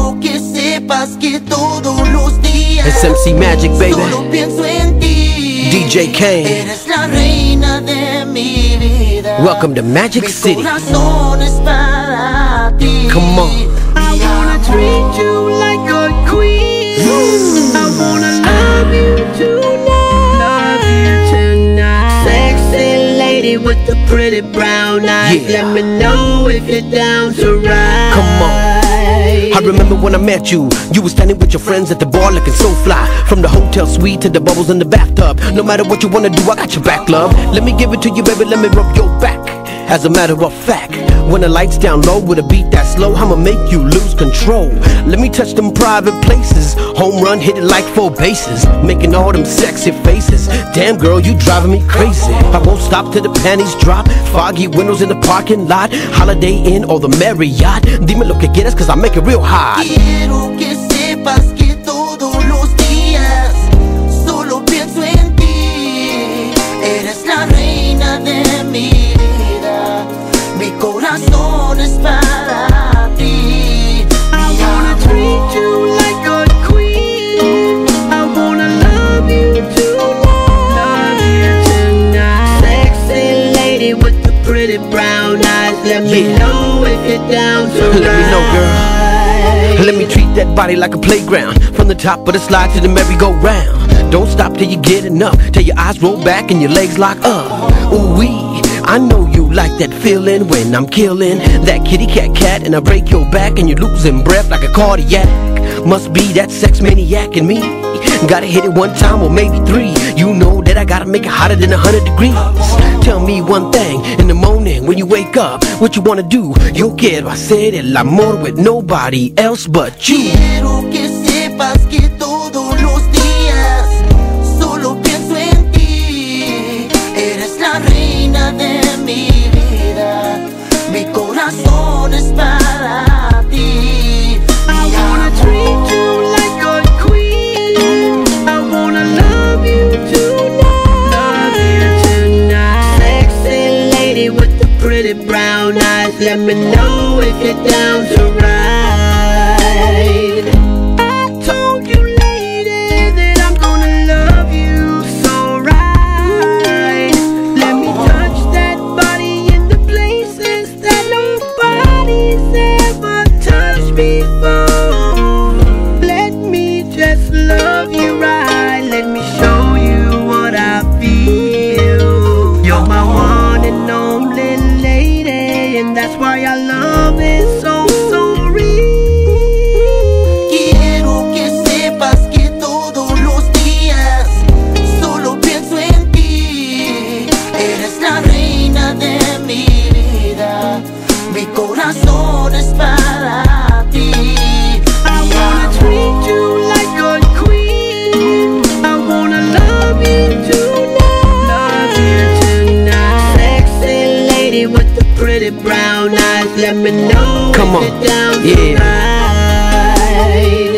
Quiero que sepas que todos los días It's MC Magic, baby. Solo pienso en ti. DJ Kane. Eres la reina de mi vida. Welcome to Magic mi City. corazón es para ti. Come on. I wanna treat you like a queen. I wanna love you tonight. Love you tonight. Sexy lady with the pretty brown eyes. Yeah. Let me know if you're down to ride. Come on. I remember when I met you. You were standing with your friends at the bar looking so fly. From the hotel suite to the bubbles in the bathtub. No matter what you wanna do, I got your back, love. Let me give it to you, baby. Let me rub your back. As a matter of fact, when the lights down low with a beat that slow, I'ma make you lose control. Let me touch them private places. Home run, hit it like four bases. Making all them sexy faces. Damn girl, you driving me crazy. I won't stop till the panties drop. Foggy windows in the parking lot. Holiday Inn or the Marriott. Dime lo que quieres, cause I make it real hot. Quiero que sepas que corazón es para ti. I wanna treat you like a queen. I wanna love you tonight. Sexy lady with the pretty brown eyes. Let me know if you're down to Let me know, girl. Let me treat that body like a playground. From the top of the slide to the merry-go-round. Don't stop till you get enough. Till your eyes roll back and your legs lock up. Ooh wee. I know you like that feeling when I'm killing that kitty cat cat and I break your back and you're losing breath like a cardiac. Must be that sex maniac in me. Gotta hit it one time or maybe three. You know that I gotta make it hotter than a hundred degrees. Tell me one thing in the morning when you wake up, what you wanna do? Yo quiero hacer el amor with nobody else but you. Quiero que sepas que pretty brown eyes. Let me know if you're down to pretty brown eyes. Let me know Come on. down Yeah.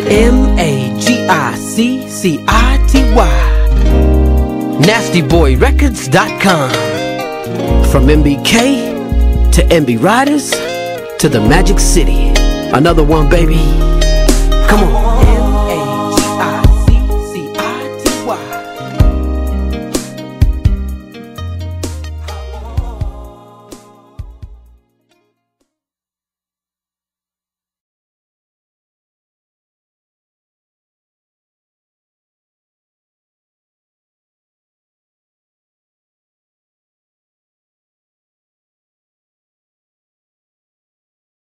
M A G I C C I T Y. NastyBoyRecords.com. From NBK to NB Ridaz to the Magic City. Another one, baby. Come on.